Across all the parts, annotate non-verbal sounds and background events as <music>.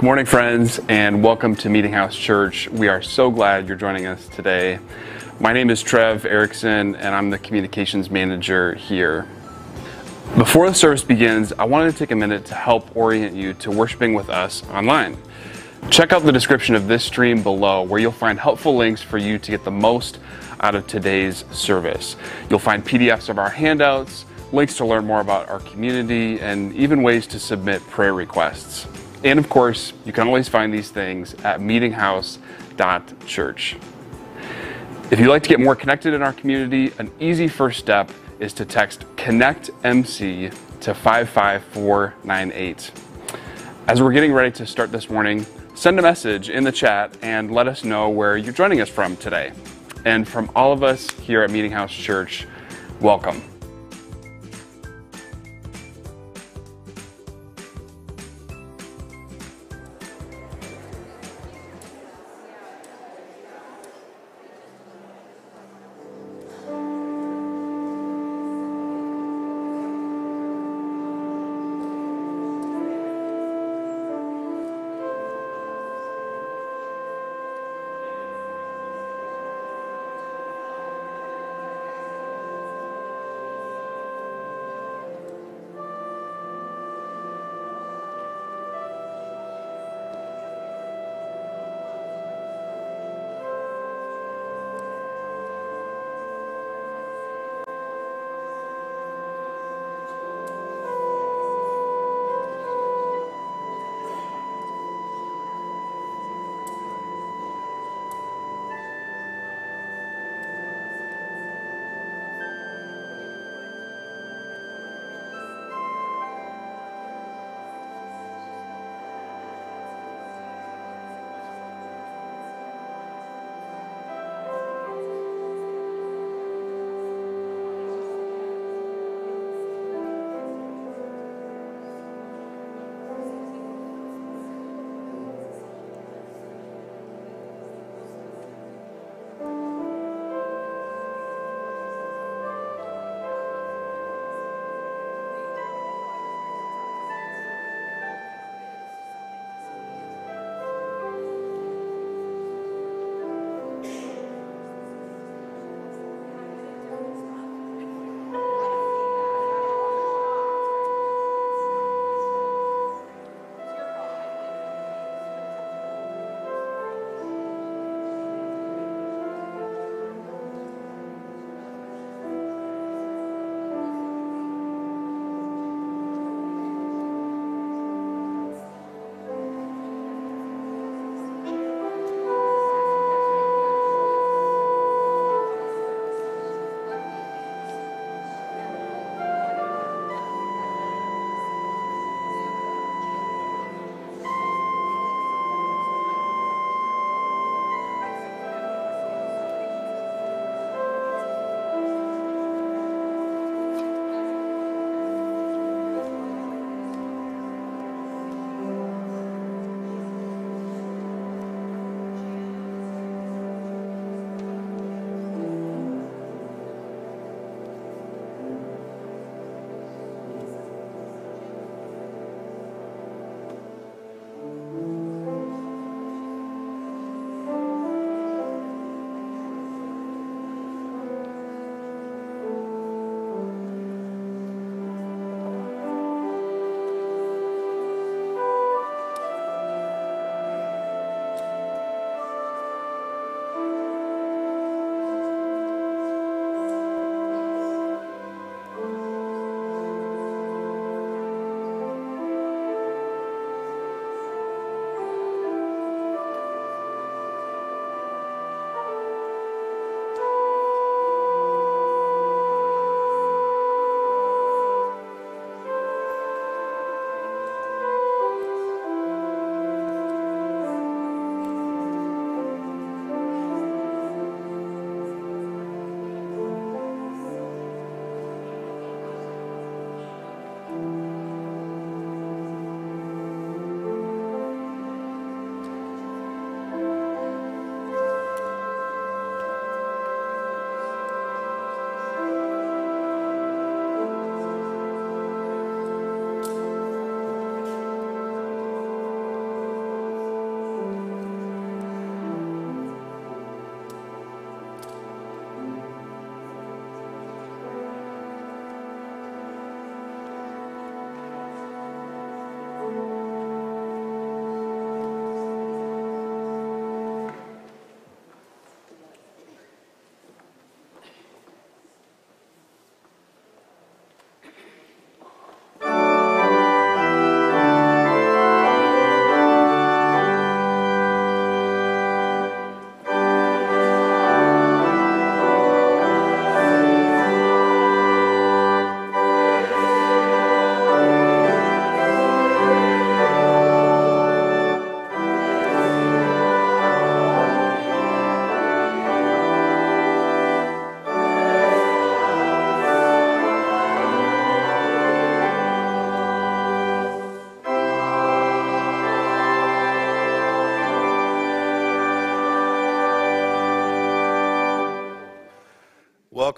Good morning, friends, and welcome to Meetinghouse Church. We are so glad you're joining us today. My name is Trev Erickson, and I'm the communications manager here. Before the service begins, I wanted to take a minute to help orient you to worshiping with us online. Check out the description of this stream below, where you'll find helpful links for you to get the most out of today's service. You'll find PDFs of our handouts, links to learn more about our community, and even ways to submit prayer requests. And of course, you can always find these things at meetinghouse.church. If you'd like to get more connected in our community, an easy first step is to text ConnectMC to 55498. As we're getting ready to start this morning, send a message in the chat and let us know where you're joining us from today. And from all of us here at Meetinghouse Church, welcome.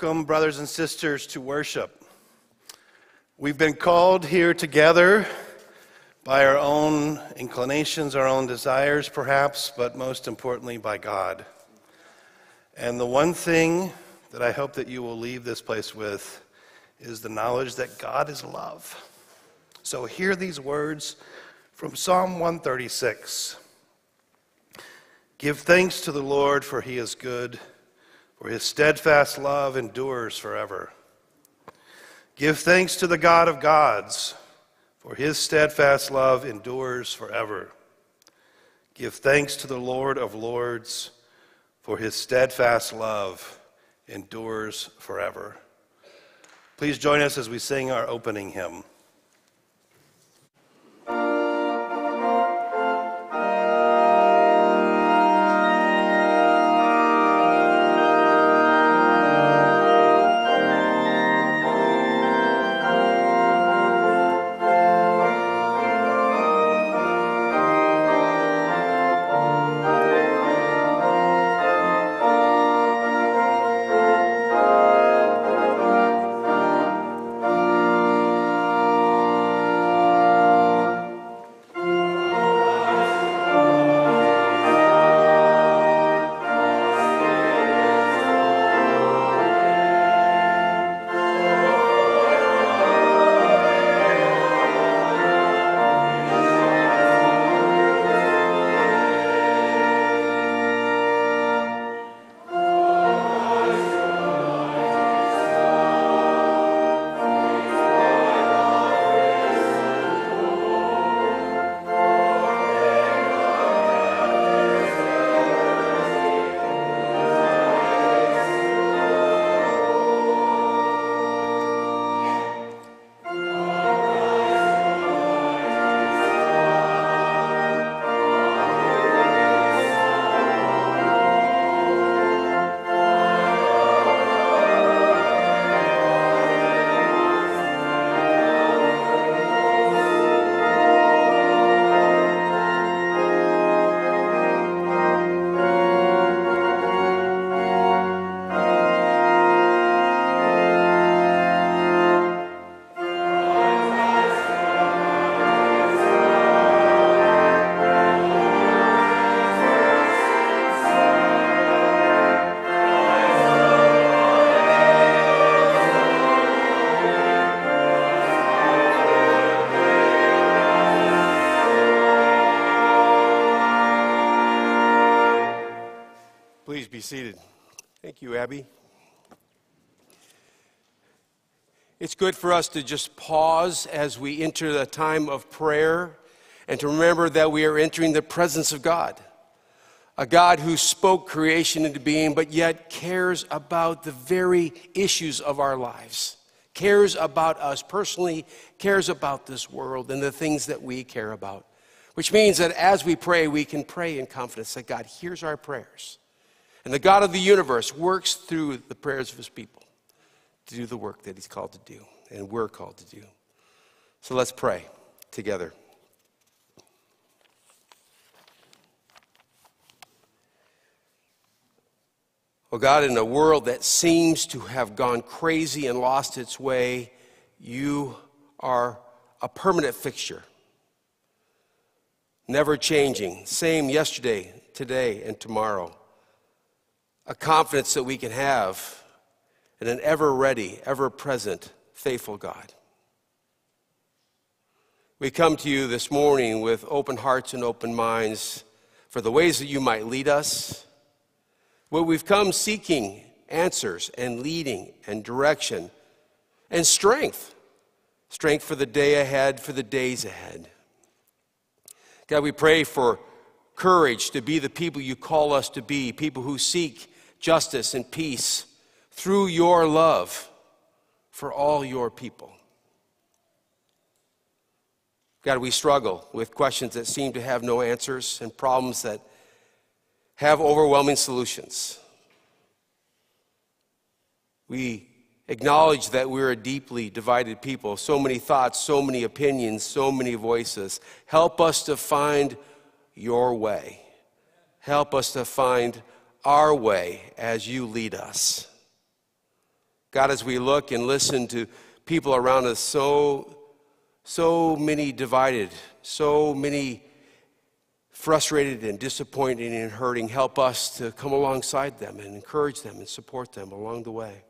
Welcome, brothers and sisters, to worship. We've been called here together by our own inclinations, our own desires, perhaps, but most importantly, by God. And the one thing that I hope that you will leave this place with is the knowledge that God is love. So hear these words from Psalm 136 Give thanks to the Lord, for he is good for his steadfast love endures forever. Give thanks to the God of gods, for his steadfast love endures forever. Give thanks to the Lord of lords, for his steadfast love endures forever. Please join us as we sing our opening hymn. Seated. Thank you, Abby. It's good for us to just pause as we enter the time of prayer and to remember that we are entering the presence of God. A God who spoke creation into being, but yet cares about the very issues of our lives, cares about us personally, cares about this world and the things that we care about. Which means that as we pray, we can pray in confidence that God hears our prayers and the God of the universe works through the prayers of his people to do the work that he's called to do, and we're called to do. So let's pray together. Oh God, in a world that seems to have gone crazy and lost its way, you are a permanent fixture, never changing, same yesterday, today, and tomorrow a confidence that we can have in an ever ready, ever present, faithful God. We come to you this morning with open hearts and open minds for the ways that you might lead us. Where we've come seeking answers and leading and direction and strength strength for the day ahead, for the days ahead. God, we pray for courage to be the people you call us to be, people who seek justice, and peace through your love for all your people. God, we struggle with questions that seem to have no answers and problems that have overwhelming solutions. We acknowledge that we're a deeply divided people, so many thoughts, so many opinions, so many voices. Help us to find your way. Help us to find our way as you lead us. God, as we look and listen to people around us, so, so many divided, so many frustrated and disappointed and hurting, help us to come alongside them and encourage them and support them along the way.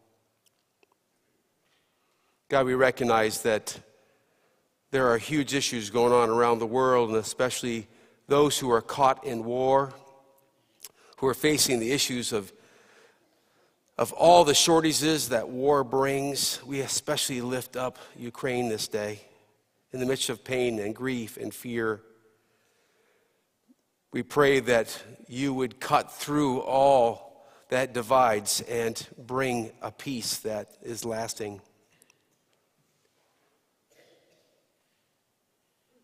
God, we recognize that there are huge issues going on around the world, and especially those who are caught in war, who are facing the issues of, of all the shortages that war brings. We especially lift up Ukraine this day in the midst of pain and grief and fear. We pray that you would cut through all that divides and bring a peace that is lasting.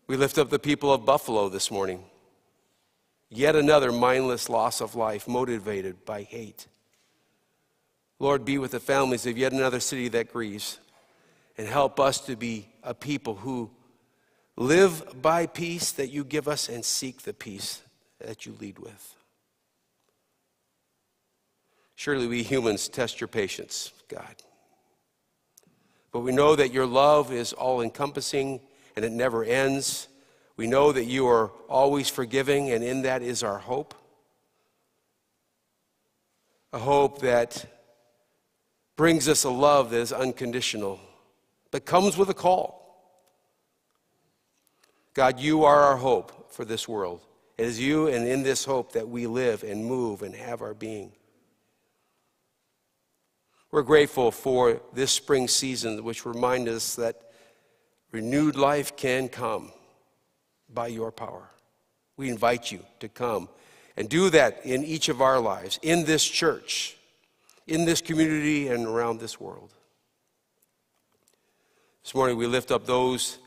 We lift up the people of Buffalo this morning. Yet another mindless loss of life motivated by hate. Lord, be with the families of yet another city that grieves and help us to be a people who live by peace that you give us and seek the peace that you lead with. Surely we humans test your patience, God. But we know that your love is all encompassing and it never ends. We know that you are always forgiving, and in that is our hope. A hope that brings us a love that is unconditional, but comes with a call. God, you are our hope for this world. It is you and in this hope that we live and move and have our being. We're grateful for this spring season, which reminds us that renewed life can come by your power. We invite you to come and do that in each of our lives, in this church, in this community, and around this world. This morning, we lift up those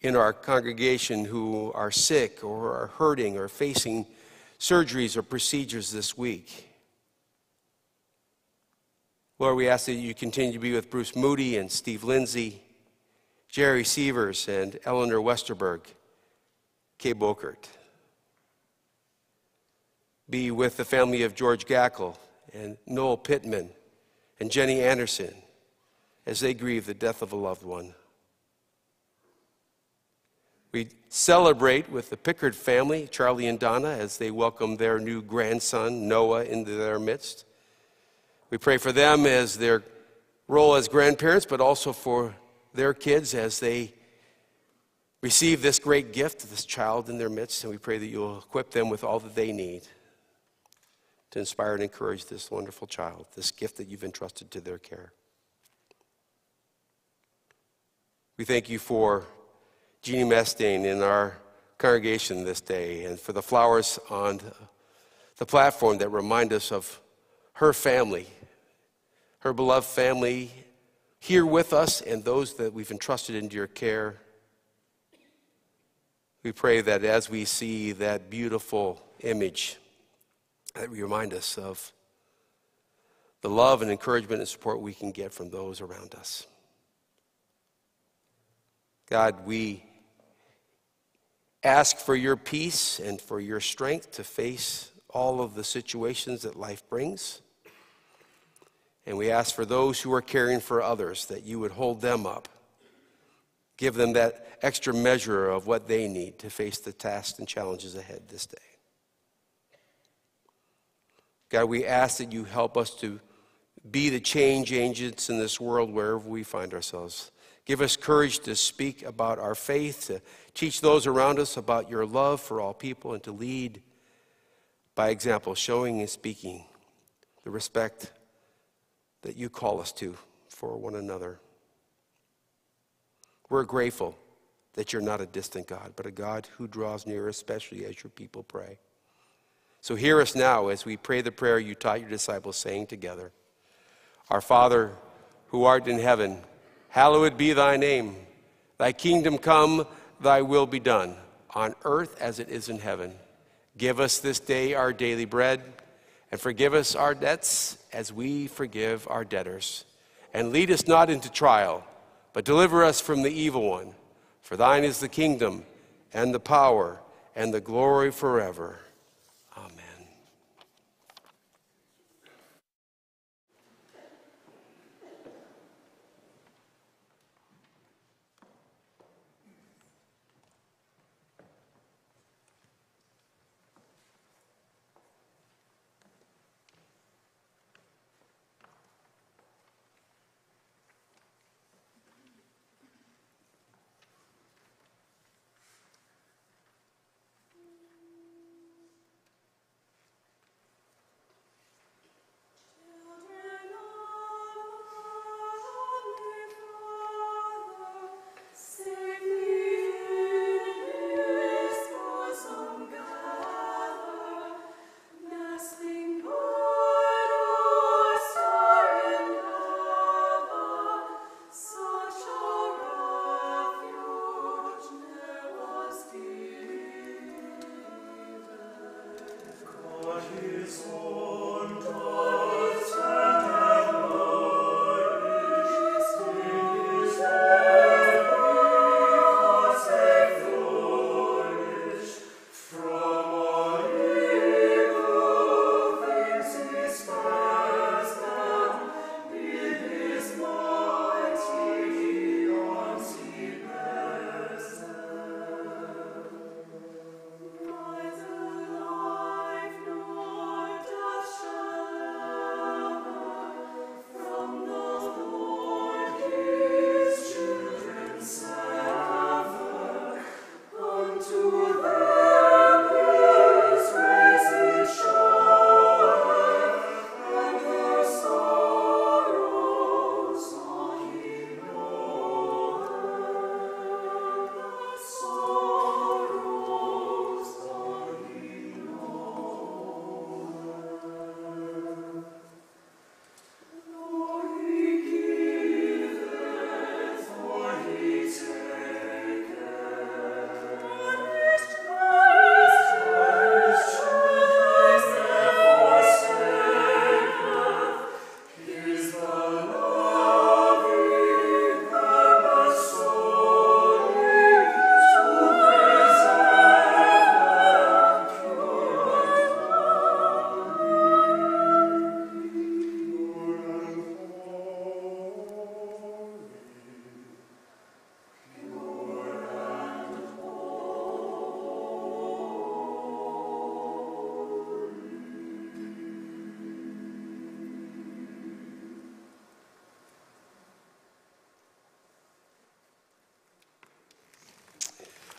in our congregation who are sick or are hurting or facing surgeries or procedures this week. Lord, we ask that you continue to be with Bruce Moody and Steve Lindsay. Jerry Sievers and Eleanor Westerberg, Kay Bokert. Be with the family of George Gackle and Noel Pittman and Jenny Anderson as they grieve the death of a loved one. We celebrate with the Pickard family, Charlie and Donna, as they welcome their new grandson, Noah, into their midst. We pray for them as their role as grandparents, but also for their kids as they receive this great gift, this child in their midst, and we pray that you'll equip them with all that they need to inspire and encourage this wonderful child, this gift that you've entrusted to their care. We thank you for Jeannie Mestane in our congregation this day and for the flowers on the platform that remind us of her family, her beloved family, here with us and those that we've entrusted into your care. We pray that as we see that beautiful image, that we remind us of the love and encouragement and support we can get from those around us. God, we ask for your peace and for your strength to face all of the situations that life brings. And we ask for those who are caring for others that you would hold them up. Give them that extra measure of what they need to face the tasks and challenges ahead this day. God, we ask that you help us to be the change agents in this world wherever we find ourselves. Give us courage to speak about our faith, to teach those around us about your love for all people, and to lead by example, showing and speaking the respect that you call us to for one another. We're grateful that you're not a distant God, but a God who draws near, especially as your people pray. So hear us now as we pray the prayer you taught your disciples, saying together Our Father, who art in heaven, hallowed be thy name. Thy kingdom come, thy will be done, on earth as it is in heaven. Give us this day our daily bread and forgive us our debts as we forgive our debtors. And lead us not into trial, but deliver us from the evil one. For thine is the kingdom, and the power, and the glory forever.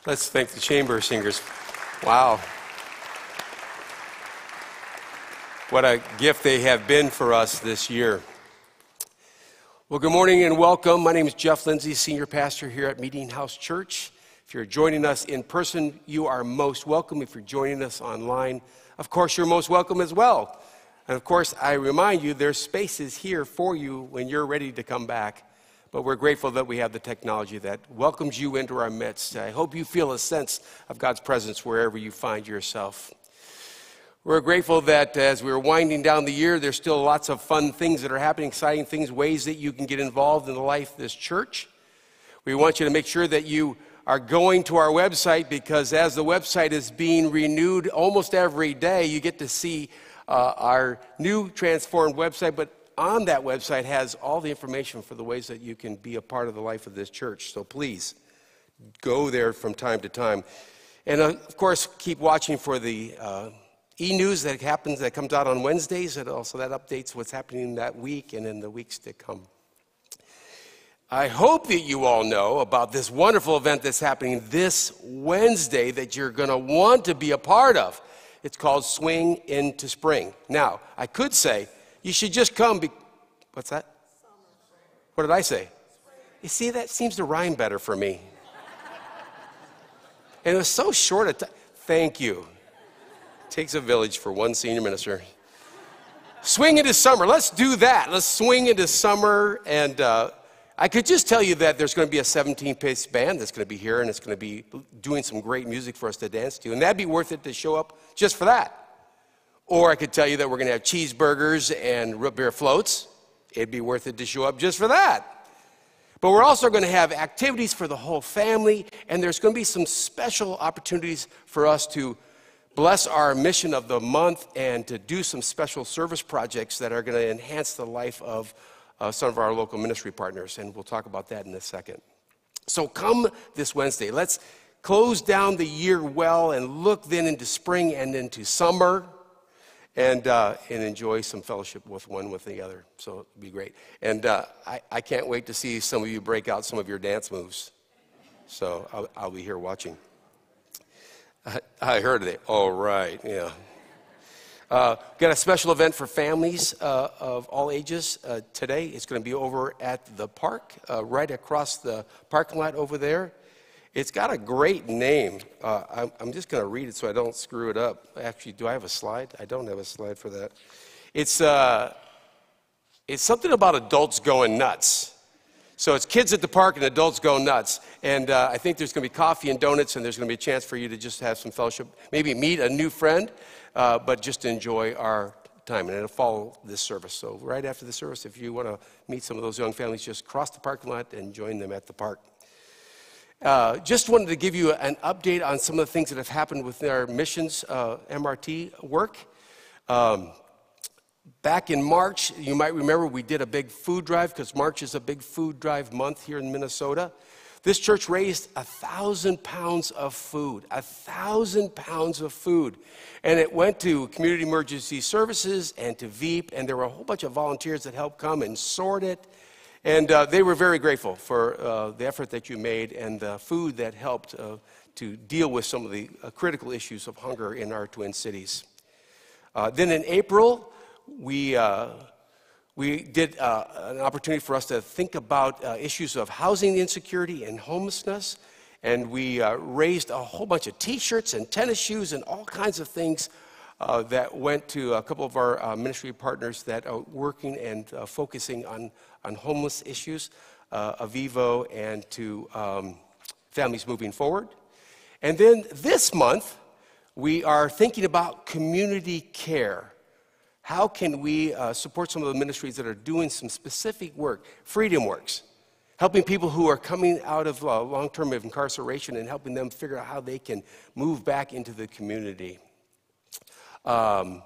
Let's thank the chamber singers. Wow. What a gift they have been for us this year. Well, good morning and welcome. My name is Jeff Lindsay, Senior Pastor here at Meetinghouse Church. If you're joining us in person, you are most welcome. If you're joining us online, of course, you're most welcome as well. And of course, I remind you, there's spaces here for you when you're ready to come back. But we're grateful that we have the technology that welcomes you into our midst. I hope you feel a sense of God's presence wherever you find yourself. We're grateful that as we're winding down the year, there's still lots of fun things that are happening, exciting things, ways that you can get involved in the life of this church. We want you to make sure that you are going to our website because as the website is being renewed almost every day, you get to see uh, our new transformed website, but on that website has all the information for the ways that you can be a part of the life of this church. So please go there from time to time. And uh, of course, keep watching for the uh, e news that happens, that comes out on Wednesdays. And also, that updates what's happening that week and in the weeks to come. I hope that you all know about this wonderful event that's happening this Wednesday that you're going to want to be a part of. It's called Swing into Spring. Now, I could say, you should just come. Be- What's that? What did I say? You see, that seems to rhyme better for me. and it was so short a time. Thank you. takes a village for one senior minister. swing into summer. Let's do that. Let's swing into summer. And uh, I could just tell you that there's going to be a 17 piece band that's going to be here and it's going to be doing some great music for us to dance to. And that'd be worth it to show up just for that. Or I could tell you that we're going to have cheeseburgers and root beer floats. It'd be worth it to show up just for that. But we're also going to have activities for the whole family, and there's going to be some special opportunities for us to bless our mission of the month and to do some special service projects that are going to enhance the life of uh, some of our local ministry partners. And we'll talk about that in a second. So come this Wednesday. Let's close down the year well and look then into spring and into summer and, uh, and enjoy some fellowship with one with the other. So it'll be great. And uh, I, I can't wait to see some of you break out some of your dance moves. So I'll, I'll be here watching. I, I heard it. All right, yeah. Uh, got a special event for families uh, of all ages uh, today. It's going to be over at the park, uh, right across the parking lot over there. It's got a great name. Uh, I'm, I'm, just going to read it so I don't screw it up. Actually, do I have a slide? I don't have a slide for that. It's, uh, it's something about adults going nuts. So it's kids at the park and adults go nuts. And uh, I think there's going to be coffee and donuts, and there's going to be a chance for you to just have some fellowship, maybe meet a new friend, uh, but just enjoy our time. And it'll follow this service. So right after the service, if you want to meet some of those young families, just cross the parking lot and join them at the park. Uh, just wanted to give you an update on some of the things that have happened with our missions uh, MRT work. Um, back in March, you might remember we did a big food drive because March is a big food drive month here in Minnesota. This church raised a thousand pounds of food, a thousand pounds of food. And it went to Community Emergency Services and to VEAP, and there were a whole bunch of volunteers that helped come and sort it and uh, they were very grateful for uh, the effort that you made and the food that helped uh, to deal with some of the uh, critical issues of hunger in our Twin Cities. Uh, then in April, we, uh, we did an opportunity for us to think about issues of housing insecurity and homelessness. And we raised a whole bunch of t shirts and tennis shoes and all kinds of things uh, that went to a couple of our uh, ministry partners that are working and uh, focusing on, on homeless issues, uh, Avivo, and to um, families moving forward. And then this month, we are thinking about community care. How can we uh, support some of the ministries that are doing some specific work? Freedom Works, helping people who are coming out of uh, long term incarceration and helping them figure out how they can move back into the community. Um,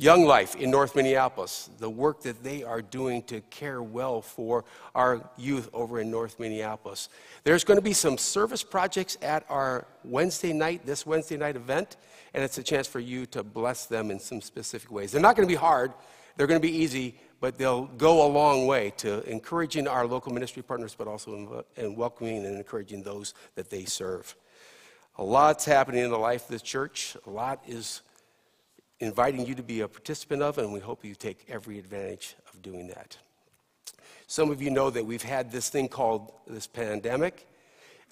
Young Life in North Minneapolis, the work that they are doing to care well for our youth over in North Minneapolis. There's going to be some service projects at our Wednesday night, this Wednesday night event, and it's a chance for you to bless them in some specific ways. They're not going to be hard, they're going to be easy, but they'll go a long way to encouraging our local ministry partners, but also in, welcoming and encouraging those that they serve. A lot's happening in the life of the church, a lot is inviting you to be a participant of, and we hope you take every advantage of doing that. Some of you know that we've had this thing called this pandemic.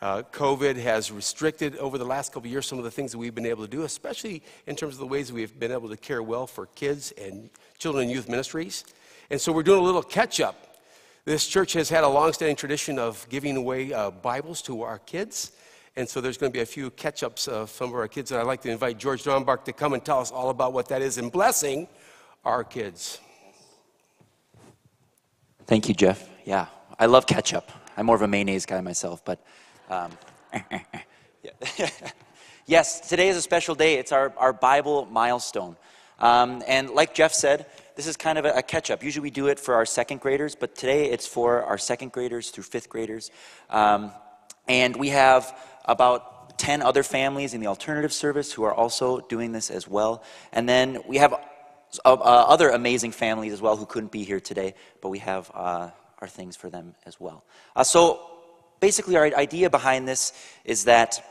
Uh, COVID has restricted over the last couple of years some of the things that we've been able to do, especially in terms of the ways we've been able to care well for kids and children and youth ministries. And so we're doing a little catch up. This church has had a long-standing tradition of giving away uh, Bibles to our kids. And so there's going to be a few catch ups of some of our kids. And I'd like to invite George Dombark to come and tell us all about what that is and blessing our kids. Thank you, Jeff. Yeah, I love ketchup. I'm more of a mayonnaise guy myself, but um, <laughs> <laughs> yes, today is a special day. It's our, our Bible milestone. Um, and like Jeff said, this is kind of a, a catch up. Usually we do it for our second graders, but today it's for our second graders through fifth graders. Um, and we have about 10 other families in the alternative service who are also doing this as well. And then we have uh, other amazing families as well who couldn't be here today, but we have uh, our things for them as well. Uh, so basically, our idea behind this is that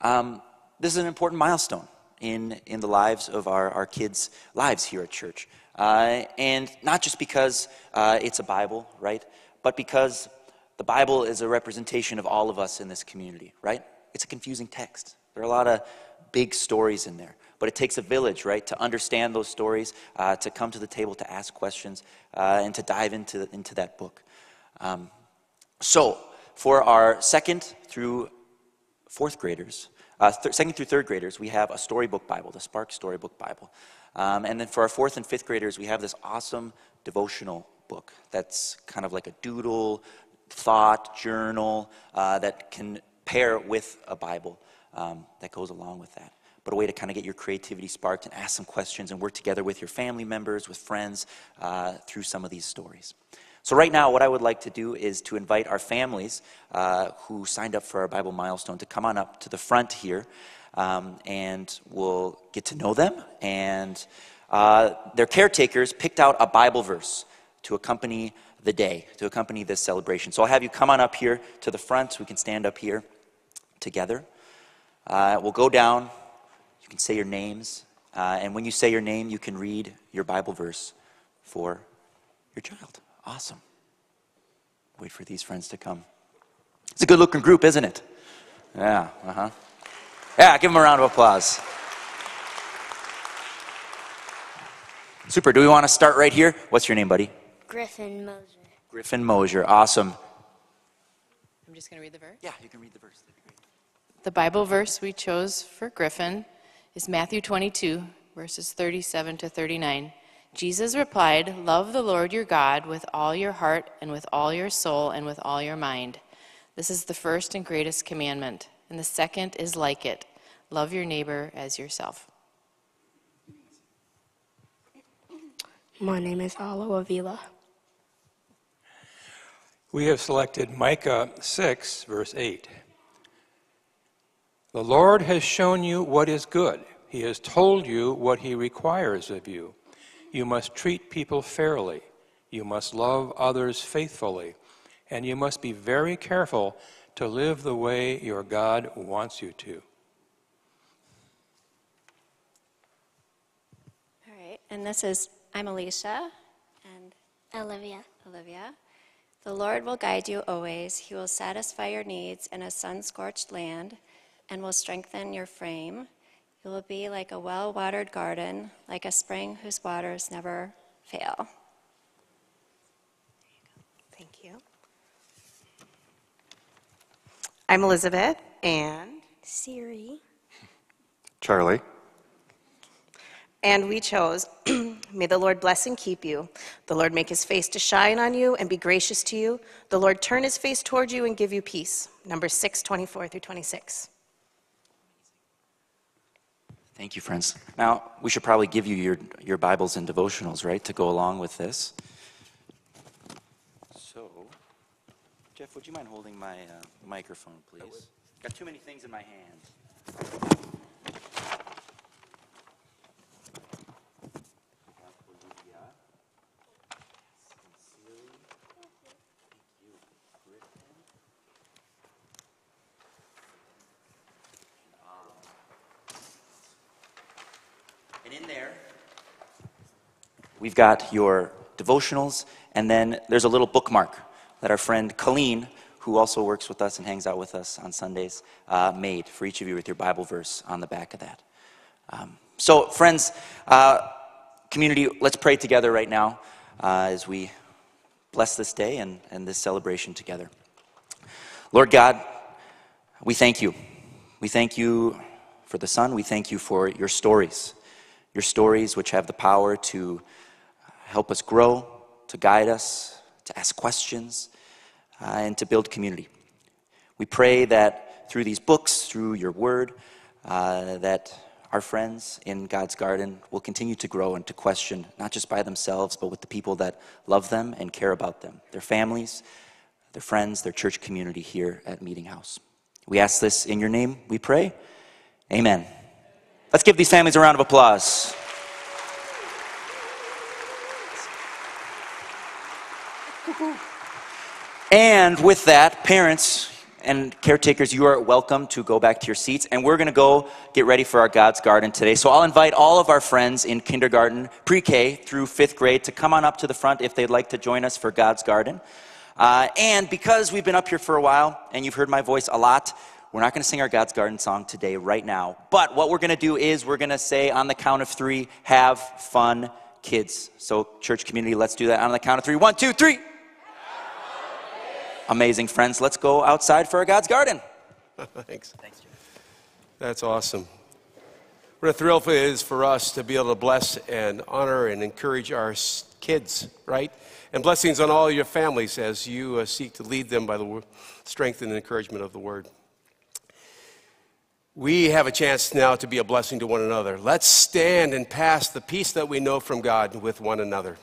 um, this is an important milestone in, in the lives of our, our kids' lives here at church. Uh, and not just because uh, it's a Bible, right? But because the Bible is a representation of all of us in this community, right? It's a confusing text. There are a lot of big stories in there. But it takes a village, right, to understand those stories, uh, to come to the table, to ask questions, uh, and to dive into, into that book. Um, so, for our second through fourth graders, uh, th- second through third graders, we have a storybook Bible, the Spark Storybook Bible. Um, and then for our fourth and fifth graders, we have this awesome devotional book that's kind of like a doodle thought journal uh, that can pair with a Bible um, that goes along with that. But a way to kind of get your creativity sparked and ask some questions and work together with your family members, with friends, uh, through some of these stories. So, right now, what I would like to do is to invite our families uh, who signed up for our Bible milestone to come on up to the front here, um, and we'll get to know them. And uh, their caretakers picked out a Bible verse to accompany the day, to accompany this celebration. So I'll have you come on up here to the front. we can stand up here together. Uh, we'll go down. You can say your names. Uh, and when you say your name, you can read your Bible verse for your child. Awesome. Wait for these friends to come. It's a good looking group, isn't it? Yeah, uh huh. Yeah, give them a round of applause. Super. Do we want to start right here? What's your name, buddy? Griffin Moser. Griffin Mosier. Awesome. I'm just going to read the verse. Yeah, you can read the verse. That'd be great. The Bible verse we chose for Griffin is Matthew 22, verses 37 to 39. Jesus replied, Love the Lord your God with all your heart and with all your soul and with all your mind. This is the first and greatest commandment, and the second is like it love your neighbor as yourself. My name is Alo Avila. We have selected Micah 6, verse 8. The Lord has shown you what is good. He has told you what He requires of you. You must treat people fairly. You must love others faithfully. And you must be very careful to live the way your God wants you to. All right, and this is I'm Alicia and Olivia. Olivia. The Lord will guide you always. He will satisfy your needs in a sun scorched land and will strengthen your frame. You will be like a well watered garden, like a spring whose waters never fail. Thank you. I'm Elizabeth, and Siri. <laughs> Charlie. And we chose, <clears throat> May the Lord bless and keep you. The Lord make his face to shine on you and be gracious to you. The Lord turn his face toward you and give you peace. Number 6, 24 through 26. Thank you, friends. Now, we should probably give you your, your Bibles and devotionals, right, to go along with this. So, Jeff, would you mind holding my uh, microphone, please? Got too many things in my hand. We've got your devotionals, and then there's a little bookmark that our friend Colleen, who also works with us and hangs out with us on Sundays, uh, made for each of you with your Bible verse on the back of that. Um, so, friends, uh, community, let's pray together right now uh, as we bless this day and, and this celebration together. Lord God, we thank you. We thank you for the Son. We thank you for your stories, your stories which have the power to help us grow, to guide us, to ask questions, uh, and to build community. We pray that through these books, through your word, uh, that our friends in God's garden will continue to grow and to question, not just by themselves, but with the people that love them and care about them, their families, their friends, their church community here at Meetinghouse. We ask this in your name, we pray. Amen. Let's give these families a round of applause. And with that, parents and caretakers, you are welcome to go back to your seats. And we're going to go get ready for our God's Garden today. So I'll invite all of our friends in kindergarten, pre K through fifth grade to come on up to the front if they'd like to join us for God's Garden. Uh, and because we've been up here for a while and you've heard my voice a lot, we're not going to sing our God's Garden song today, right now. But what we're going to do is we're going to say on the count of three, have fun, kids. So, church community, let's do that on the count of three. One, two, three. Amazing friends. Let's go outside for our God's Garden. Thanks. <laughs> Thanks, That's awesome. What a thrill it is for us to be able to bless and honor and encourage our kids, right? And blessings on all your families as you uh, seek to lead them by the strength and encouragement of the word. We have a chance now to be a blessing to one another. Let's stand and pass the peace that we know from God with one another.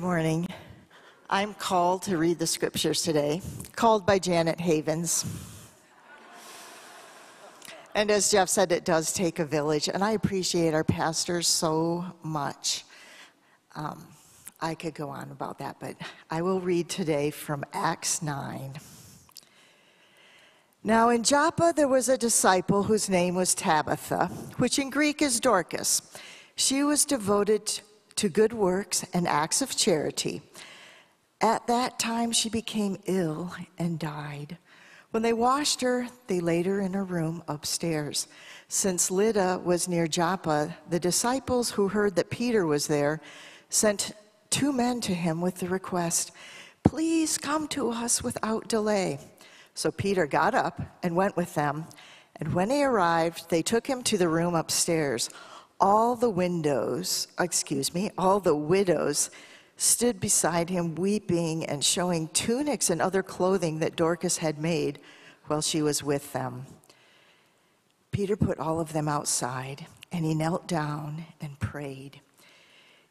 Morning. I'm called to read the scriptures today, called by Janet Havens. And as Jeff said, it does take a village, and I appreciate our pastors so much. Um, I could go on about that, but I will read today from Acts 9. Now in Joppa there was a disciple whose name was Tabitha, which in Greek is Dorcas. She was devoted to good works and acts of charity. At that time she became ill and died. When they washed her, they laid her in a room upstairs. Since Lydda was near Joppa, the disciples who heard that Peter was there sent two men to him with the request, Please come to us without delay. So Peter got up and went with them. And when he arrived, they took him to the room upstairs. All the windows, excuse me, all the widows stood beside him weeping and showing tunics and other clothing that Dorcas had made while she was with them. Peter put all of them outside and he knelt down and prayed.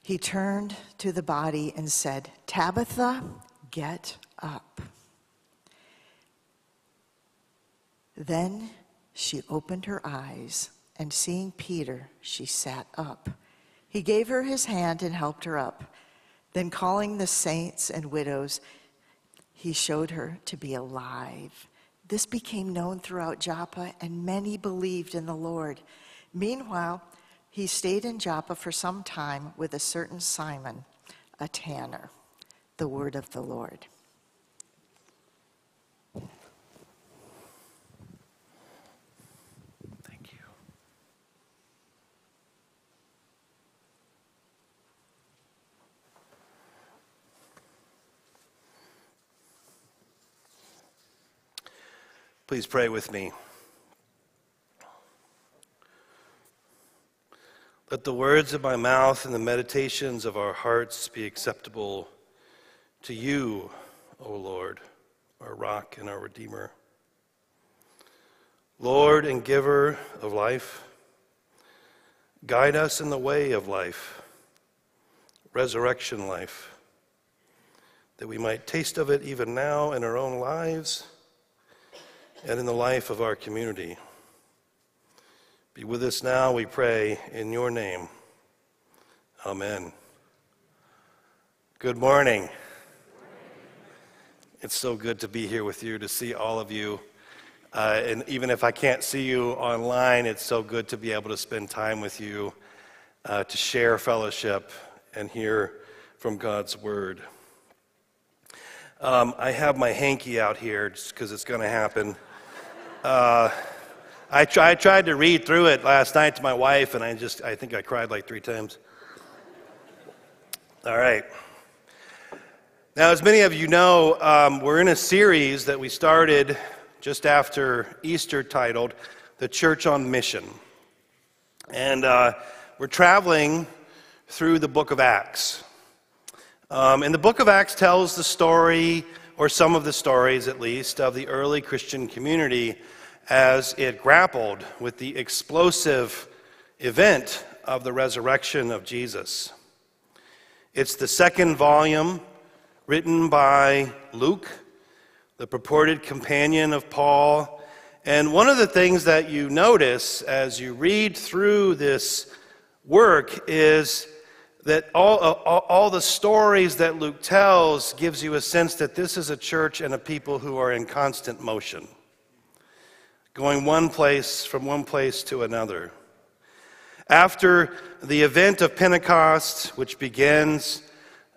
He turned to the body and said, Tabitha, get up. Then she opened her eyes, and seeing Peter, she sat up. He gave her his hand and helped her up. Then, calling the saints and widows, he showed her to be alive. This became known throughout Joppa, and many believed in the Lord. Meanwhile, he stayed in Joppa for some time with a certain Simon, a tanner. The word of the Lord. Please pray with me. Let the words of my mouth and the meditations of our hearts be acceptable to you, O Lord, our rock and our redeemer. Lord and giver of life, guide us in the way of life, resurrection life, that we might taste of it even now in our own lives and in the life of our community. Be with us now, we pray, in your name. Amen. Good morning. It's so good to be here with you, to see all of you. Uh, and even if I can't see you online, it's so good to be able to spend time with you, uh, to share fellowship and hear from God's Word. Um, I have my hanky out here just because it's going to happen. Uh, I, I tried to read through it last night to my wife, and I just, I think I cried like three times. All right. Now, as many of you know, um, we're in a series that we started just after Easter titled The Church on Mission. And uh, we're traveling through the book of Acts. Um, and the book of Acts tells the story, or some of the stories at least, of the early Christian community as it grappled with the explosive event of the resurrection of Jesus. It's the second volume written by Luke, the purported companion of Paul. And one of the things that you notice as you read through this work is that all, all, all, the stories that Luke tells gives you a sense that this is a church and a people who are in constant motion going one place from one place to another. After the event of Pentecost, which begins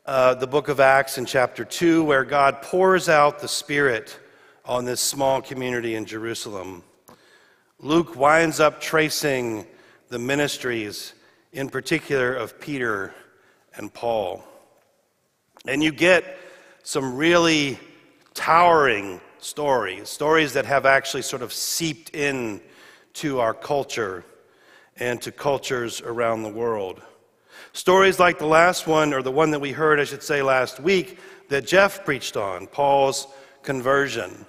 uh, the book of Acts in chapter 2, where God pours out the Spirit on this small community in Jerusalem, Luke winds up tracing the ministries, in particular of Peter and Paul. And you get some really towering stories, stories that have actually sort of seeped in to our culture and to cultures around the world. Stories like the last one, or the one that we heard, I should say, last week, that Jeff preached on, Paul's conversion.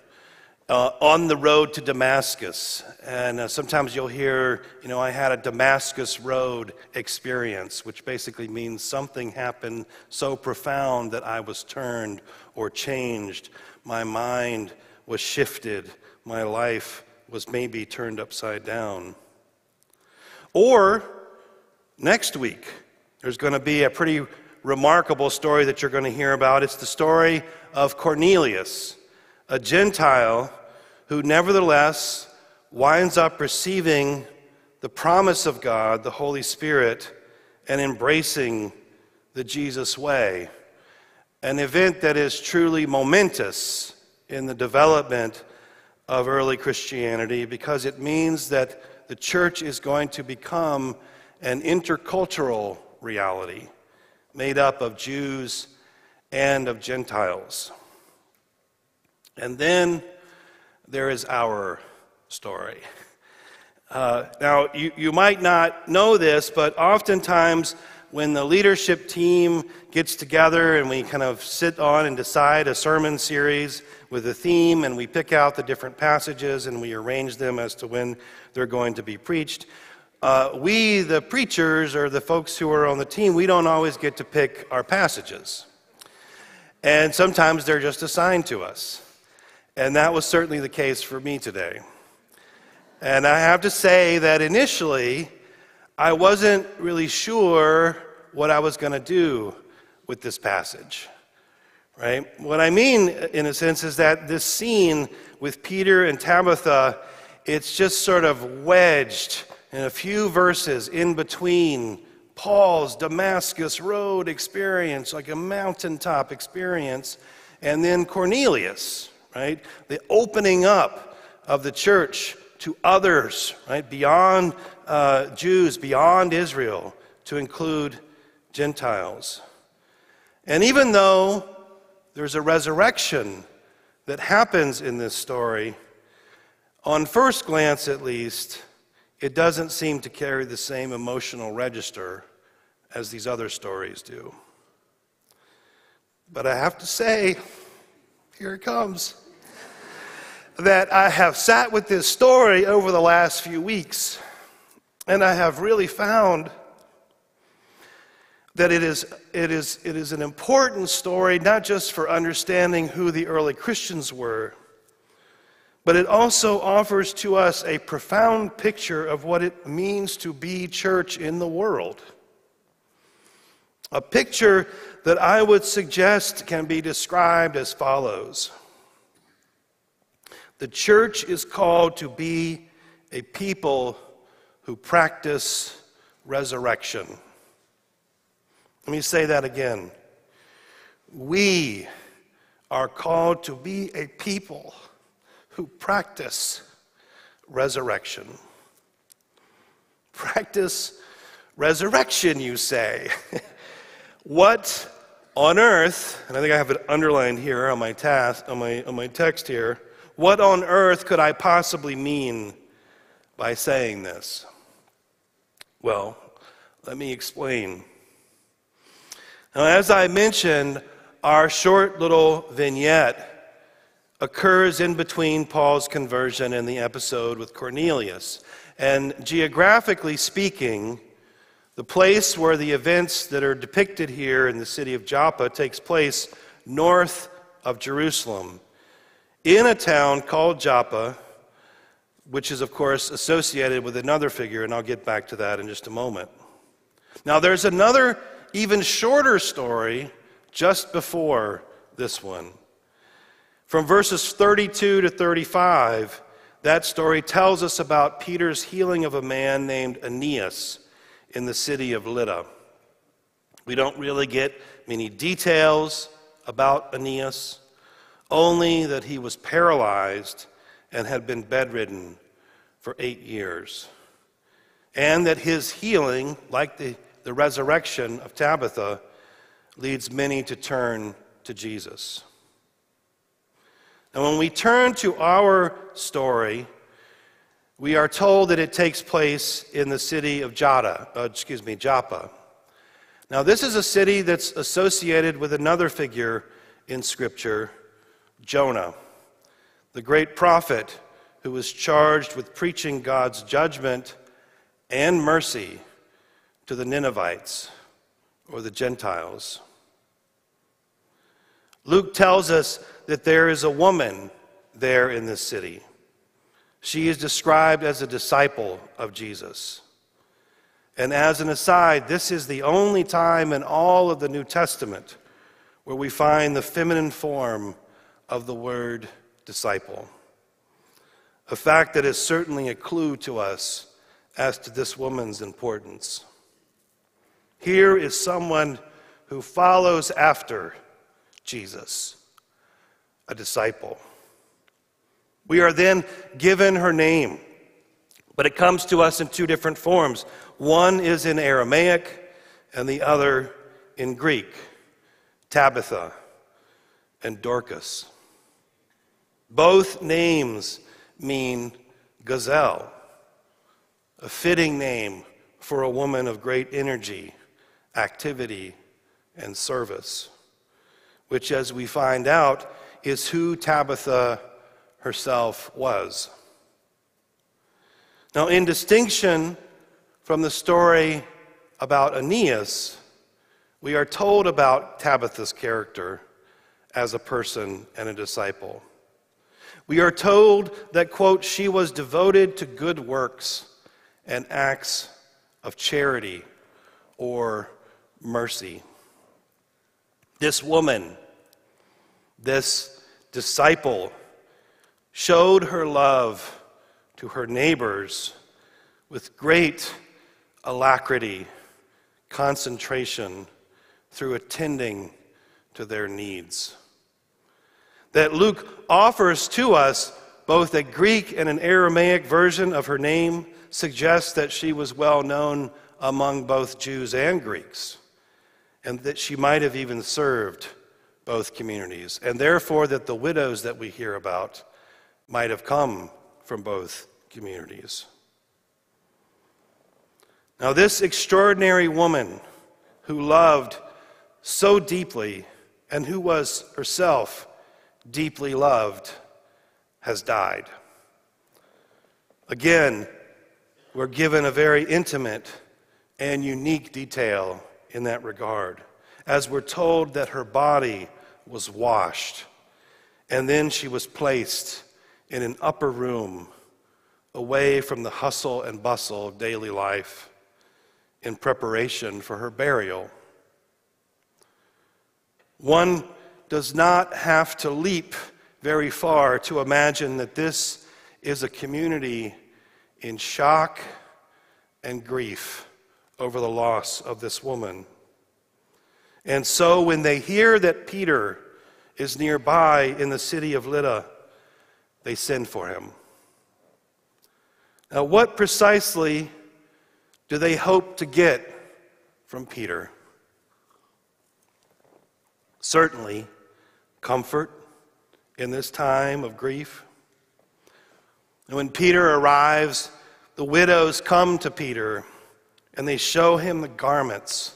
Uh, on the road to Damascus. And uh, sometimes you'll hear, you know, I had a Damascus Road experience, which basically means something happened so profound that I was turned or changed. My mind was shifted. My life was maybe turned upside down. Or next week, there's going to be a pretty remarkable story that you're going to hear about. It's the story of Cornelius a Gentile who nevertheless winds up receiving the promise of God, the Holy Spirit, and embracing the Jesus way. An event that is truly momentous in the development of early Christianity because it means that the church is going to become an intercultural reality made up of Jews and of Gentiles. And then there is our story. Uh, now, you, you might not know this, but oftentimes when the leadership team gets together and we kind of sit on and decide a sermon series with a theme and we pick out the different passages and we arrange them as to when they're going to be preached, uh, we, the preachers or the folks who are on the team, we don't always get to pick our passages. And sometimes they're just assigned to us. And that was certainly the case for me today. And I have to say that initially, I wasn't really sure what I was going to do with this passage. Right? What I mean, in a sense, is that this scene with Peter and Tabitha, it's just sort of wedged in a few verses in between Paul's Damascus Road experience, like a mountaintop experience, and then Cornelius, right? The opening up of the church to others, right? Beyond uh, Jews, beyond Israel, to include Gentiles. And even though there's a resurrection that happens in this story, on first glance at least, it doesn't seem to carry the same emotional register as these other stories do. But I have to say, here it comes that I have sat with this story over the last few weeks, and I have really found that it is, it is, it is an important story, not just for understanding who the early Christians were, but it also offers to us a profound picture of what it means to be church in the world. A picture that I would suggest can be described as follows. The church is called to be a people who practice resurrection. Let me say that again. We are called to be a people who practice resurrection. Practice resurrection, you say. <laughs> what on earth, and I think I have it underlined here on my task, on my, on my text here, what on earth could I possibly mean by saying this? Well, let me explain. Now, as I mentioned, our short little vignette occurs in between Paul's conversion and the episode with Cornelius. And geographically speaking, the place where the events that are depicted here in the city of Joppa takes place north of Jerusalem in a town called Joppa, which is, of course, associated with another figure, and I'll get back to that in just a moment. Now, there's another, even shorter story just before this one. From verses 32 to 35, that story tells us about Peter's healing of a man named Aeneas in the city of Lydda. We don't really get many details about Aeneas only that he was paralyzed and had been bedridden for eight years, and that his healing, like the, the resurrection of Tabitha, leads many to turn to Jesus. Now, when we turn to our story, we are told that it takes place in the city of Jada, uh, excuse me, Joppa. Now, this is a city that's associated with another figure in Scripture Jonah. the great prophet who was charged with preaching God's judgment and mercy to the Ninevites or the Gentiles. Luke tells us that there is a woman there in this city. She is described as a disciple of Jesus. And as an aside, this is the only time in all of the New Testament where we find the feminine form of the word disciple. A fact that is certainly a clue to us as to this woman's importance. Here is someone who follows after Jesus, a disciple. We are then given her name, but it comes to us in two different forms. One is in Aramaic, and the other in Greek Tabitha and Dorcas. Both names mean gazelle, a fitting name for a woman of great energy, activity, and service, which, as we find out, is who Tabitha herself was. Now, in distinction from the story about Aeneas, we are told about Tabitha's character as a person and a disciple. We are told that, quote, she was devoted to good works and acts of charity or mercy. This woman, this disciple, showed her love to her neighbors with great alacrity, concentration, through attending to their needs. That Luke offers to us both a Greek and an Aramaic version of her name suggests that she was well known among both Jews and Greeks, and that she might have even served both communities, and therefore that the widows that we hear about might have come from both communities. Now, this extraordinary woman who loved so deeply and who was herself deeply loved has died. Again, we're given a very intimate and unique detail in that regard, as we're told that her body was washed, and then she was placed in an upper room away from the hustle and bustle of daily life in preparation for her burial. One does not have to leap very far to imagine that this is a community in shock and grief over the loss of this woman. And so when they hear that Peter is nearby in the city of Lydda, they send for him. Now, what precisely do they hope to get from Peter? Certainly, comfort in this time of grief. And when Peter arrives, the widows come to Peter and they show him the garments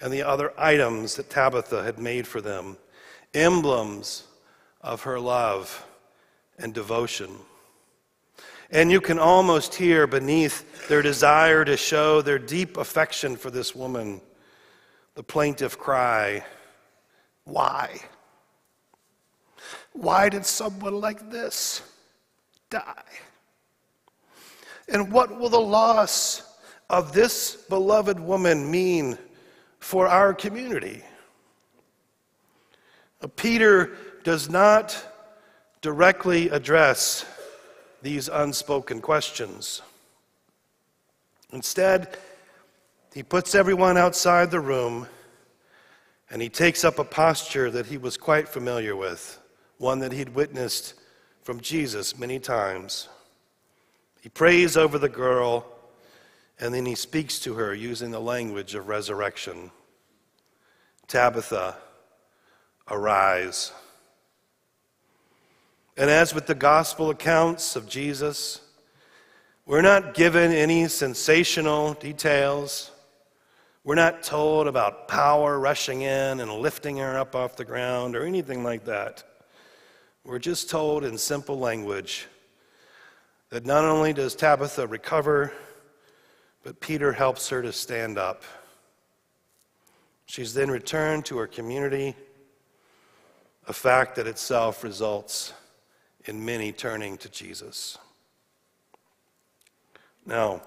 and the other items that Tabitha had made for them, emblems of her love and devotion. And you can almost hear beneath their desire to show their deep affection for this woman the plaintive cry, Why? Why did someone like this die? And what will the loss of this beloved woman mean for our community? Peter does not directly address these unspoken questions. Instead, he puts everyone outside the room and he takes up a posture that he was quite familiar with, one that he'd witnessed from Jesus many times. He prays over the girl and then he speaks to her using the language of resurrection Tabitha, arise. And as with the gospel accounts of Jesus, we're not given any sensational details. We're not told about power rushing in and lifting her up off the ground or anything like that. We're just told in simple language that not only does Tabitha recover, but Peter helps her to stand up. She's then returned to her community, a fact that itself results in many turning to Jesus. Now,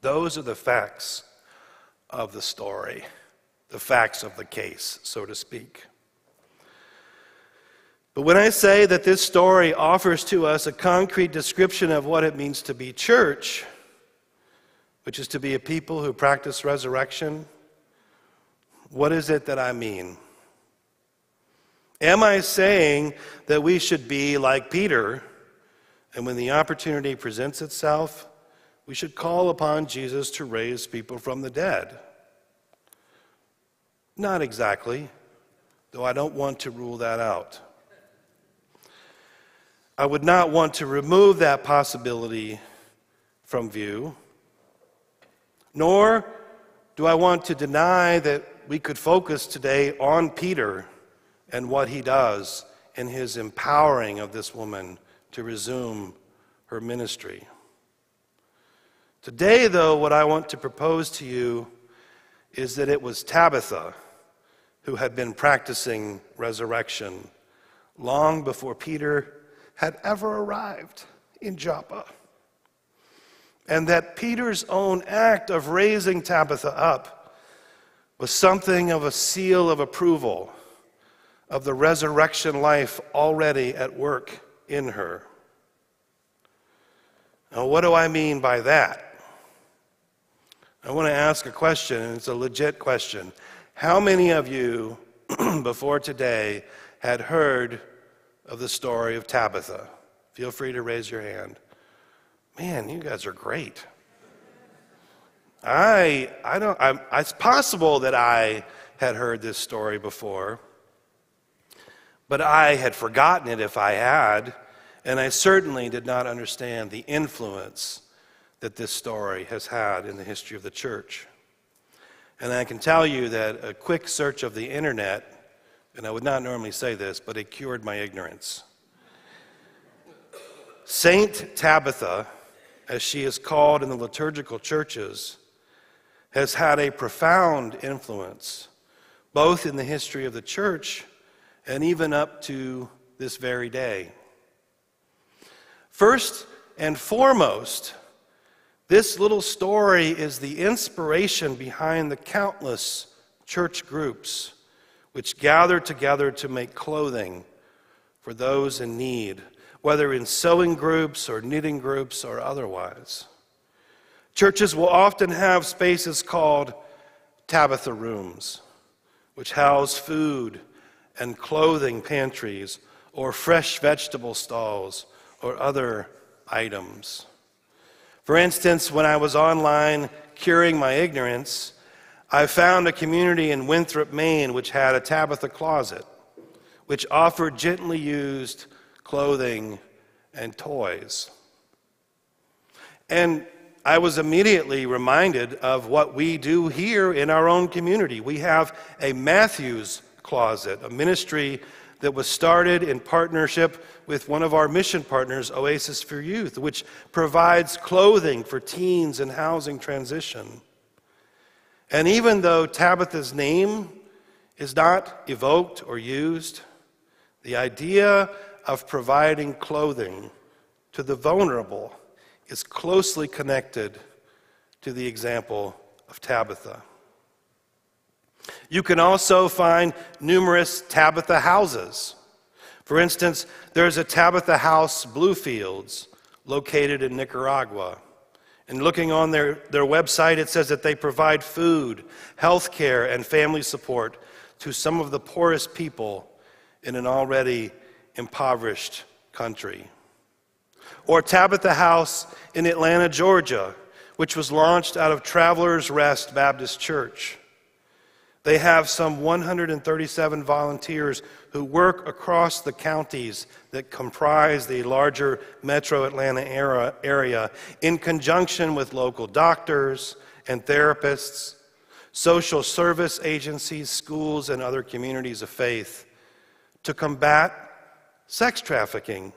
those are the facts of the story, the facts of the case, so to speak. But when I say that this story offers to us a concrete description of what it means to be church, which is to be a people who practice resurrection, what is it that I mean? Am I saying that we should be like Peter, and when the opportunity presents itself, we should call upon Jesus to raise people from the dead? Not exactly, though I don't want to rule that out. I would not want to remove that possibility from view, nor do I want to deny that we could focus today on Peter and what he does in his empowering of this woman to resume her ministry. Today, though, what I want to propose to you is that it was Tabitha who had been practicing resurrection long before Peter had ever arrived in Joppa. And that Peter's own act of raising Tabitha up was something of a seal of approval of the resurrection life already at work in her. Now, what do I mean by that? I want to ask a question, and it's a legit question. How many of you <clears throat> before today had heard of the story of Tabitha. Feel free to raise your hand. Man, you guys are great. I, I don't, I, it's possible that I had heard this story before, but I had forgotten it if I had, and I certainly did not understand the influence that this story has had in the history of the church. And I can tell you that a quick search of the internet and I would not normally say this, but it cured my ignorance. Saint Tabitha, as she is called in the liturgical churches, has had a profound influence, both in the history of the church and even up to this very day. First and foremost, this little story is the inspiration behind the countless church groups which gather together to make clothing for those in need, whether in sewing groups or knitting groups or otherwise. Churches will often have spaces called Tabitha rooms, which house food and clothing pantries or fresh vegetable stalls or other items. For instance, when I was online curing my ignorance, I found a community in Winthrop, Maine, which had a Tabitha closet, which offered gently used clothing and toys. And I was immediately reminded of what we do here in our own community. We have a Matthews Closet, a ministry that was started in partnership with one of our mission partners, Oasis for Youth, which provides clothing for teens in housing transition. And even though Tabitha's name is not evoked or used, the idea of providing clothing to the vulnerable is closely connected to the example of Tabitha. You can also find numerous Tabitha houses. For instance, there's a Tabitha House Bluefields located in Nicaragua. And looking on their, their website, it says that they provide food, health care, and family support to some of the poorest people in an already impoverished country. Or Tabitha House in Atlanta, Georgia, which was launched out of Travelers Rest Baptist Church. They have some 137 volunteers who work across the counties that comprise the larger metro Atlanta area in conjunction with local doctors and therapists, social service agencies, schools, and other communities of faith to combat sex trafficking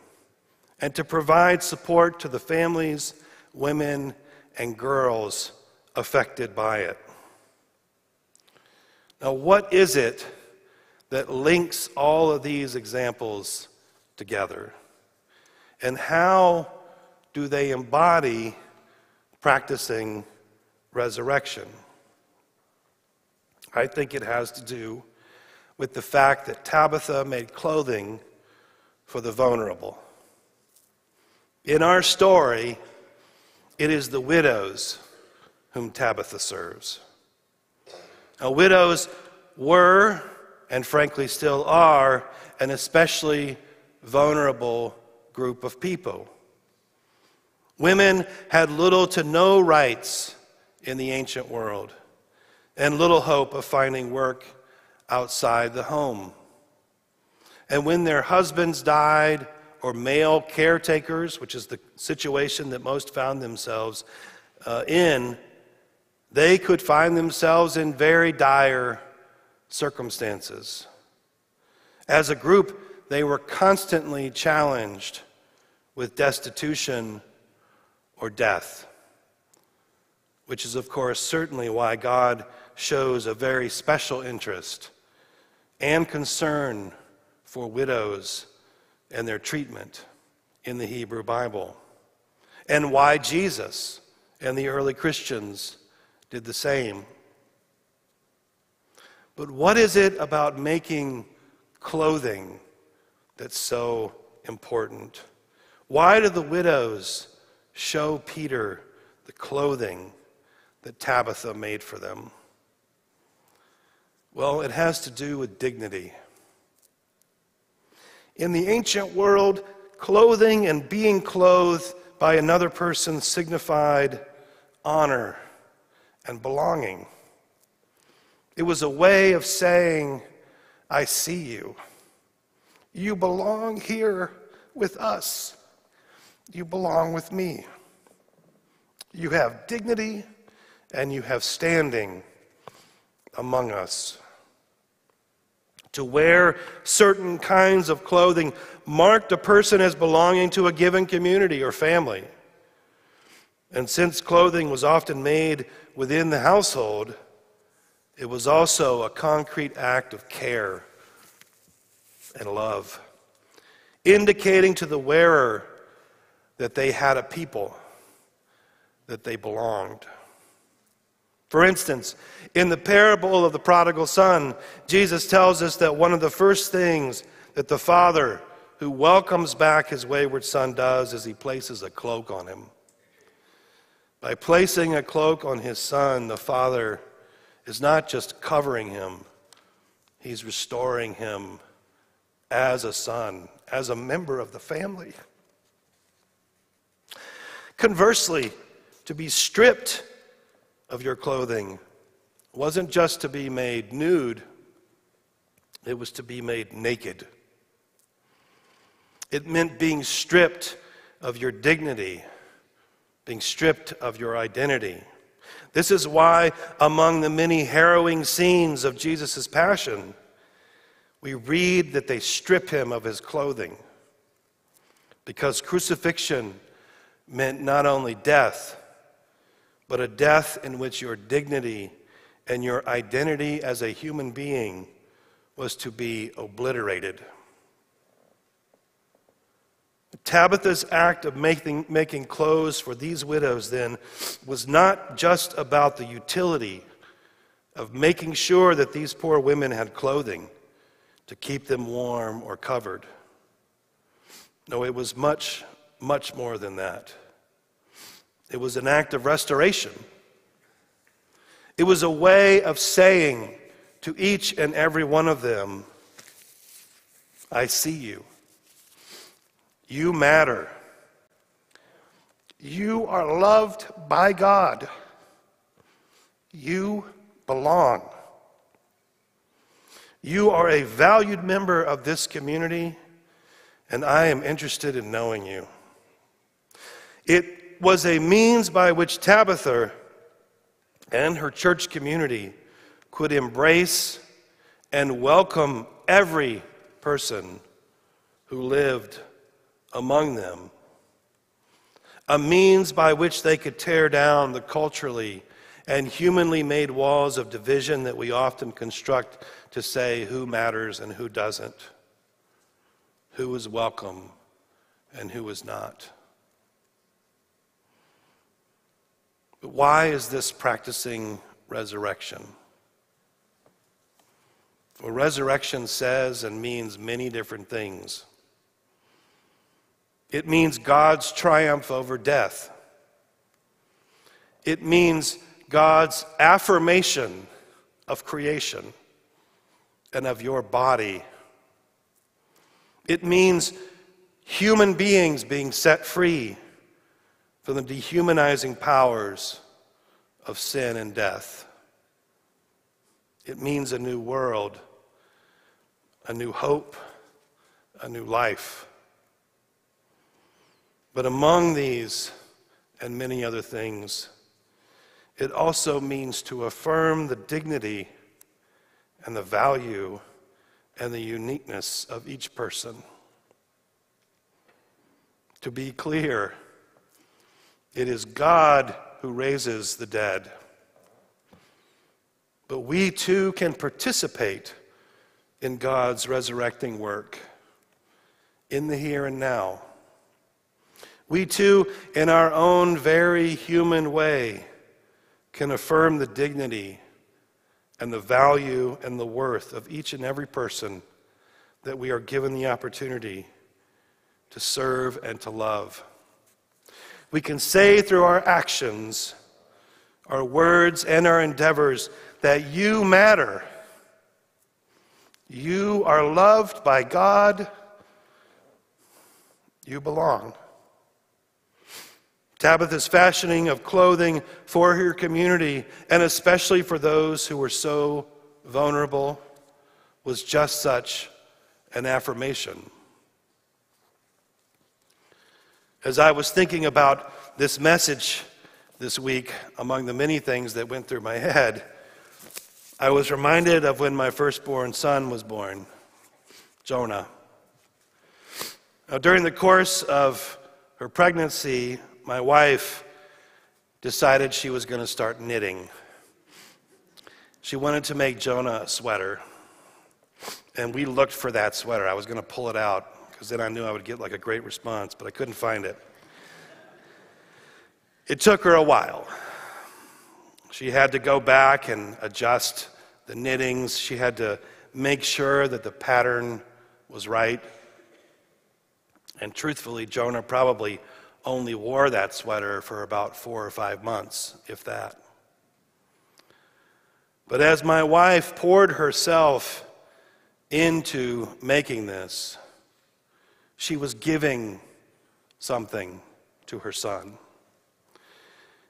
and to provide support to the families, women, and girls affected by it. Now, what is it that links all of these examples together? And how do they embody practicing resurrection? I think it has to do with the fact that Tabitha made clothing for the vulnerable. In our story, it is the widows whom Tabitha serves. Now, widows were, and frankly still are, an especially vulnerable group of people. Women had little to no rights in the ancient world and little hope of finding work outside the home. And when their husbands died, or male caretakers, which is the situation that most found themselves uh, in, they could find themselves in very dire circumstances. As a group, they were constantly challenged with destitution or death, which is, of course, certainly why God shows a very special interest and concern for widows and their treatment in the Hebrew Bible, and why Jesus and the early Christians did the same. But what is it about making clothing that's so important? Why do the widows show Peter the clothing that Tabitha made for them? Well, it has to do with dignity. In the ancient world, clothing and being clothed by another person signified honor and belonging. It was a way of saying, I see you. You belong here with us. You belong with me. You have dignity and you have standing among us. To wear certain kinds of clothing marked a person as belonging to a given community or family. And since clothing was often made within the household, it was also a concrete act of care and love, indicating to the wearer that they had a people, that they belonged. For instance, in the parable of the prodigal son, Jesus tells us that one of the first things that the father who welcomes back his wayward son does is he places a cloak on him. By placing a cloak on his son, the father is not just covering him, he's restoring him as a son, as a member of the family. Conversely, to be stripped of your clothing wasn't just to be made nude, it was to be made naked. It meant being stripped of your dignity, being stripped of your identity. This is why, among the many harrowing scenes of Jesus' passion, we read that they strip him of his clothing. Because crucifixion meant not only death, but a death in which your dignity and your identity as a human being was to be obliterated. Tabitha's act of making, making clothes for these widows then was not just about the utility of making sure that these poor women had clothing to keep them warm or covered. No, it was much, much more than that. It was an act of restoration. It was a way of saying to each and every one of them, I see you. You matter. You are loved by God. You belong. You are a valued member of this community, and I am interested in knowing you. It was a means by which Tabitha and her church community could embrace and welcome every person who lived among them. A means by which they could tear down the culturally and humanly made walls of division that we often construct to say who matters and who doesn't, who is welcome and who is not. But why is this practicing resurrection? Well, resurrection says and means many different things. It means God's triumph over death. It means God's affirmation of creation and of your body. It means human beings being set free from the dehumanizing powers of sin and death. It means a new world, a new hope, a new life. But among these and many other things, it also means to affirm the dignity and the value and the uniqueness of each person. To be clear, it is God who raises the dead. But we too can participate in God's resurrecting work in the here and now. We too, in our own very human way, can affirm the dignity and the value and the worth of each and every person that we are given the opportunity to serve and to love. We can say through our actions, our words, and our endeavors that you matter. You are loved by God. You belong. Tabitha's fashioning of clothing for her community, and especially for those who were so vulnerable, was just such an affirmation. As I was thinking about this message this week, among the many things that went through my <laughs> head, I was reminded of when my firstborn son was born, Jonah. Now, during the course of her pregnancy, my wife decided she was going to start knitting. She wanted to make Jonah a sweater. And we looked for that sweater. I was going to pull it out because then I knew I would get like a great response, but I couldn't find it. It took her a while. She had to go back and adjust the knittings. She had to make sure that the pattern was right. And truthfully, Jonah probably only wore that sweater for about four or five months, if that. But as my wife poured herself into making this, she was giving something to her son.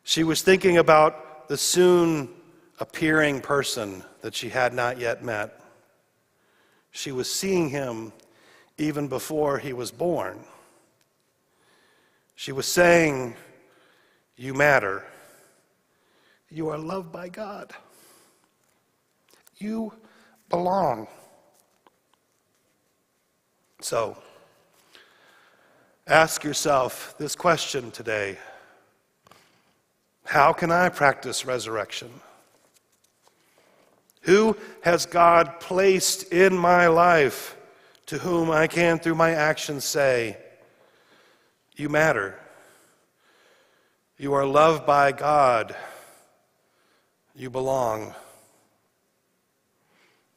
She was thinking about the soon appearing person that she had not yet met. She was seeing him even before he was born. She was saying, You matter. You are loved by God. You belong. So, ask yourself this question today How can I practice resurrection? Who has God placed in my life to whom I can, through my actions, say, you matter. You are loved by God. You belong.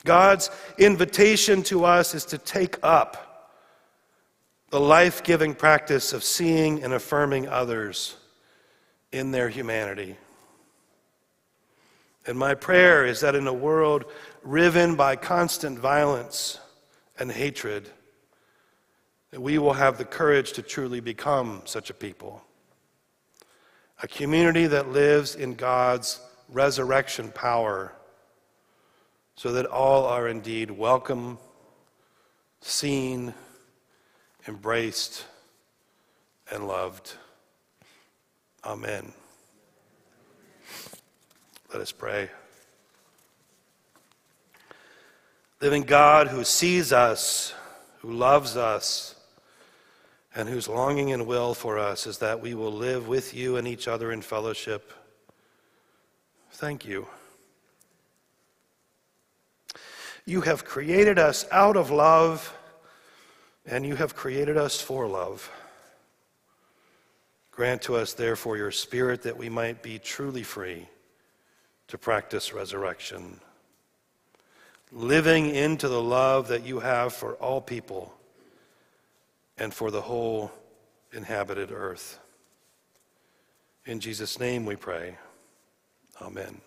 God's invitation to us is to take up the life giving practice of seeing and affirming others in their humanity. And my prayer is that in a world riven by constant violence and hatred, that we will have the courage to truly become such a people. A community that lives in God's resurrection power so that all are indeed welcome, seen, embraced, and loved. Amen. Let us pray. Living God who sees us who loves us, and whose longing and will for us is that we will live with you and each other in fellowship. Thank you. You have created us out of love, and you have created us for love. Grant to us, therefore, your Spirit that we might be truly free to practice resurrection, living into the love that you have for all people and for the whole inhabited earth. In Jesus' name we pray. Amen.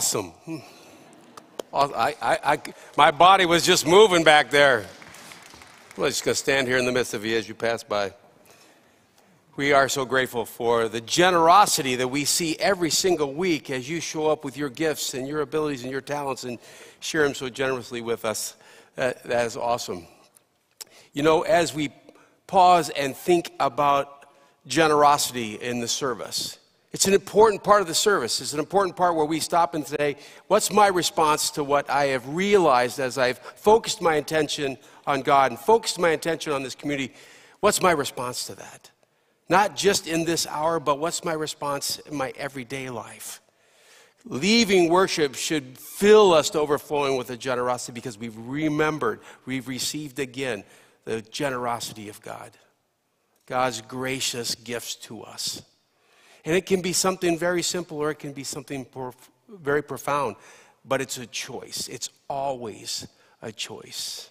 Awesome. Hmm. I, I, I, my body was just moving back there. I'm just going to stand here in the midst of you as you pass by. We are so grateful for the generosity that we see every single week as you show up with your gifts and your abilities and your talents and share them so generously with us. that, that is awesome. You know, as we pause and think about generosity in the service, it's an important part of the service. It's an important part where we stop and say, What's my response to what I have realized as I've focused my attention on God and focused my attention on this community? What's my response to that? Not just in this hour, but what's my response in my everyday life? Leaving worship should fill us to overflowing with a generosity because we've remembered, we've received again the generosity of God, God's gracious gifts to us. And it can be something very simple or it can be something very profound, but it's a choice. It's always a choice.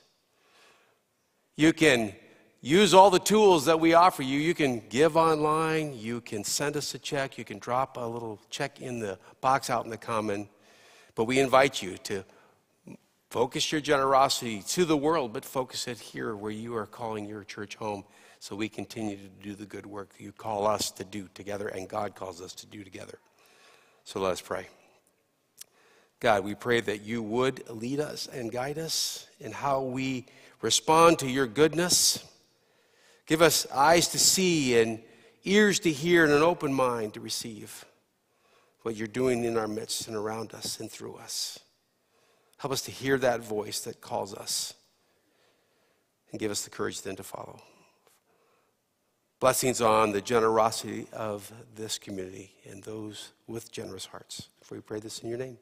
You can use all the tools that we offer you. You can give online, you can send us a check, you can drop a little check in the box out in the common. But we invite you to focus your generosity to the world, but focus it here where you are calling your church home so we continue to do the good work you call us to do together and God calls us to do together. So let us pray. God, we pray that you would lead us and guide us in how we respond to your goodness. Give us eyes to see and ears to hear and an open mind to receive what you're doing in our midst and around us and through us. Help us to hear that voice that calls us and give us the courage then to follow. Blessings on the generosity of this community and those with generous hearts. For we pray this in your name.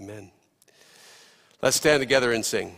Amen. Let's stand together and sing.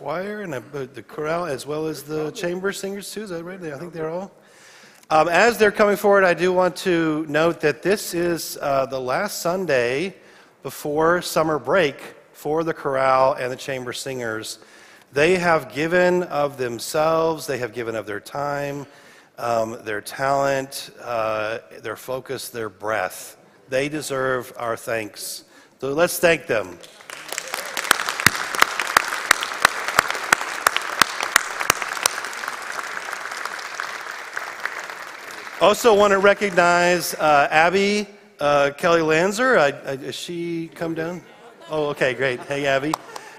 Choir and uh, the chorale as well as the chamber singers too. Is that right? I think they're all. Um, as they're coming forward, I do want to note that this is uh, the last Sunday before summer break for the chorale and the chamber singers. They have given of themselves, they have given of their time, um, their talent, uh, their focus, their breath. They deserve our thanks. So let's thank them. Also, want to recognize uh, Abby uh, Kelly Lanzer. I, I, has she come down? Oh, okay, great. Hey, Abby.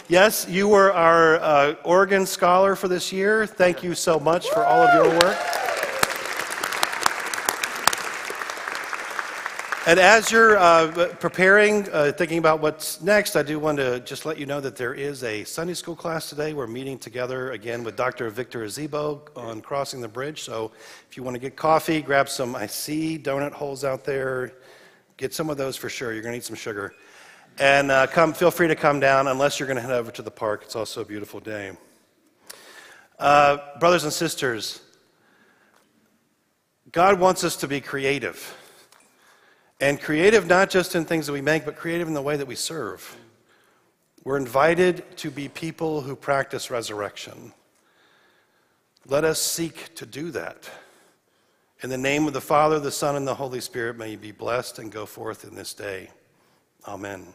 Yes, you were our uh, Organ Scholar for this year. Thank you so much for all of your work. And as you're uh, preparing, uh, thinking about what's next, I do want to just let you know that there is a Sunday school class today. We're meeting together again with Dr. Victor Azebo on Crossing the Bridge. So if you want to get coffee, grab some, I see donut holes out there. Get some of those for sure. You're going to need some sugar. And uh, come, feel free to come down unless you're going to head over to the park. It's also a beautiful day. Uh, brothers and sisters, God wants us to be creative. And creative not just in things that we make, but creative in the way that we serve. We're invited to be people who practice resurrection. Let us seek to do that. In the name of the Father, the Son, and the Holy Spirit, may you be blessed and go forth in this day. Amen.